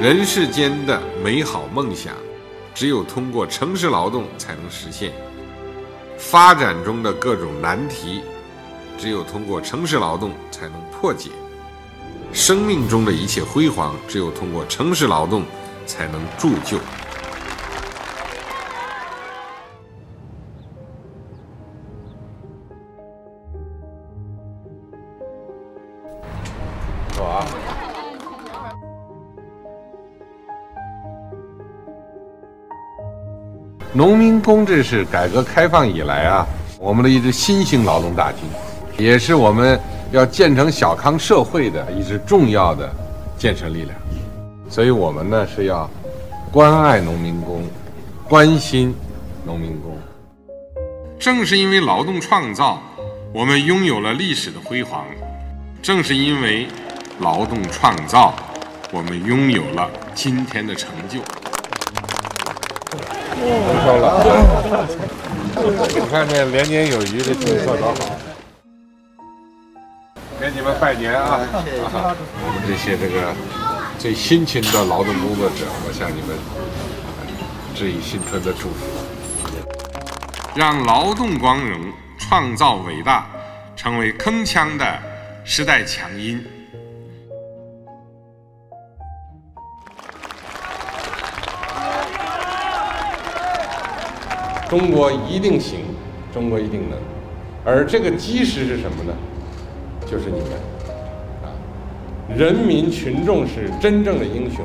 人世间的美好梦想，只有通过诚实劳动才能实现；发展中的各种难题，只有通过诚实劳动才能破解；生命中的一切辉煌，只有通过诚实劳动才能铸就。走啊！农民工这是改革开放以来啊，我们的一支新兴劳动大军，也是我们要建成小康社会的一支重要的建设力量。所以，我们呢是要关爱农民工，关心农民工。正是因为劳动创造，我们拥有了历史的辉煌；正是因为劳动创造，我们拥有了今天的成就。丰收了，我看这年年有余的景色多好。给你们拜年啊！我们这些这个最辛勤的劳动工作者，我向你们致以新春的祝福。让劳动光荣、创造伟大成为铿锵的时代强音。中国一定行，中国一定能，而这个基石是什么呢？就是你们啊，人民群众是真正的英雄，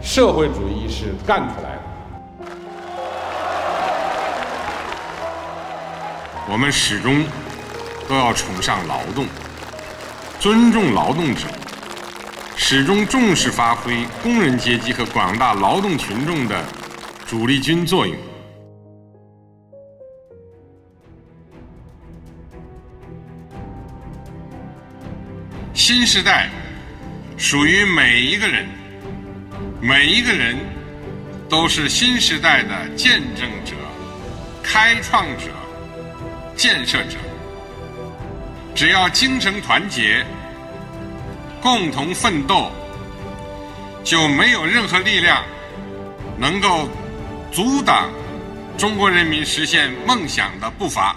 社会主义是干出来的。我们始终都要崇尚劳动，尊重劳动者，始终重视发挥工人阶级和广大劳动群众的主力军作用。新时代属于每一个人，每一个人都是新时代的见证者、开创者、建设者。只要精神团结、共同奋斗，就没有任何力量能够阻挡中国人民实现梦想的步伐。